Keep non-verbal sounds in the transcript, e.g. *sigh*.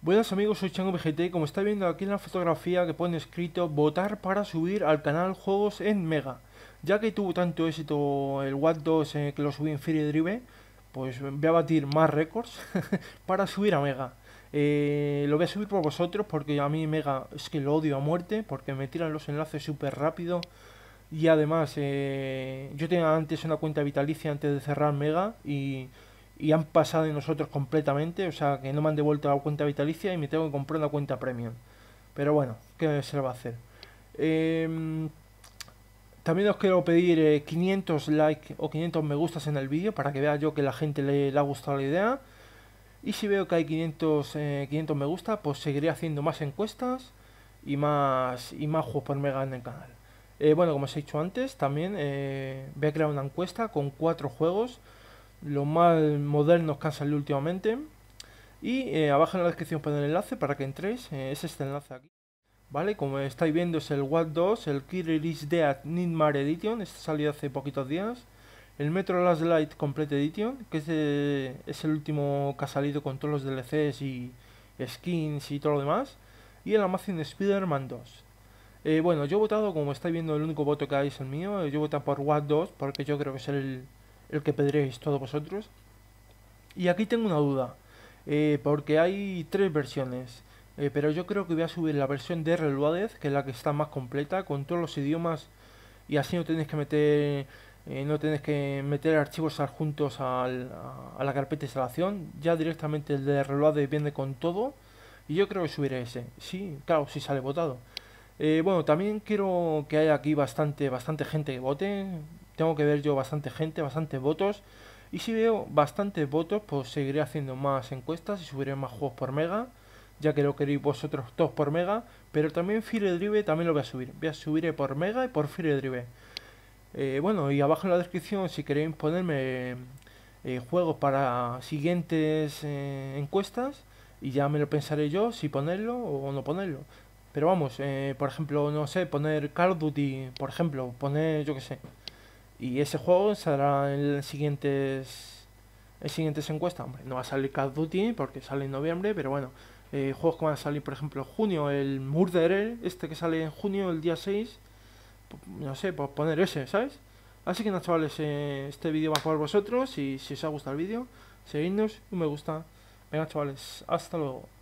Buenas amigos, soy Chango VGT. Como está viendo aquí en la fotografía que pone escrito votar para subir al canal juegos en Mega. Ya que tuvo tanto éxito el Watt 2 eh, que lo subí en Fury Drive, pues voy a batir más récords *laughs* para subir a Mega. Eh, lo voy a subir por vosotros porque a mí Mega es que lo odio a muerte porque me tiran los enlaces súper rápido. Y además, eh, yo tenía antes una cuenta vitalicia antes de cerrar Mega y y han pasado de nosotros completamente, o sea que no me han devuelto la cuenta vitalicia y me tengo que comprar una cuenta premium. Pero bueno, ¿qué se le va a hacer? Em, también os quiero pedir 500 eh, likes o 500 me gustas en el vídeo para que vea yo que la gente le, ha gustado la idea. Y si veo que hay 500, 500 eh, me gusta, pues seguiré haciendo más encuestas y más, y más juegos por mega en el canal. Eh, bueno, como os he dicho antes, también voy a crear una encuesta con cuatro juegos los más modernos que han salido últimamente. Y eh, abajo en la descripción pone el enlace para que entréis. Eh, es este enlace aquí. Vale, como estáis viendo es el Watt 2, el Killer is Dead Nightmare Edition. Este salió hace poquitos días. El Metro Last Light Complete Edition, que es, es el último que ha salido con todos los DLCs y skins y todo lo demás. Y el Amazing Spider-Man 2. Eh, bueno, yo he votado, como estáis viendo, el único voto que hay es el mío. Yo he votado por Watt 2 porque yo creo que es el, el que pediréis todos vosotros. Y aquí tengo una duda, eh, porque hay tres versiones, eh, pero yo creo que voy a subir la versión de Reloaded, que es la que está más completa, con todos los idiomas, y así no tenéis que meter, eh, no tenéis que meter archivos adjuntos al, a, la carpeta de instalación, ya directamente el de Reloaded viene con todo, y yo creo que subiré ese, sí, claro, si sale votado. bueno, también quiero que haya aquí bastante, bastante gente que vote tengo que ver yo bastante gente, bastantes votos. Y si veo bastantes votos, pues seguiré haciendo más encuestas y subiré más juegos por mega. Ya que lo queréis vosotros todos por mega. Pero también Fire Drive también lo voy a subir. Voy a subir por mega y por Fire Drive. Eh, bueno, y abajo en la descripción si queréis ponerme eh, juegos para siguientes eh, encuestas. Y ya me lo pensaré yo si ponerlo o no ponerlo. Pero vamos, por ejemplo, no sé, poner Call of Duty, por ejemplo, poner, yo que sé, y ese juego saldrá en siguientes, en siguientes encuestas. Hombre, no va a salir Call of Duty porque sale en noviembre, pero bueno, eh, juegos que van a salir, por ejemplo, en junio, el Murderer, este que sale en junio, el día 6, no sé, pues poner ese, ¿sabes? Así que nada, chavales, eh, este vídeo va por vosotros y si os ha gustado el vídeo, seguidnos, un me gusta. Venga, chavales, hasta luego.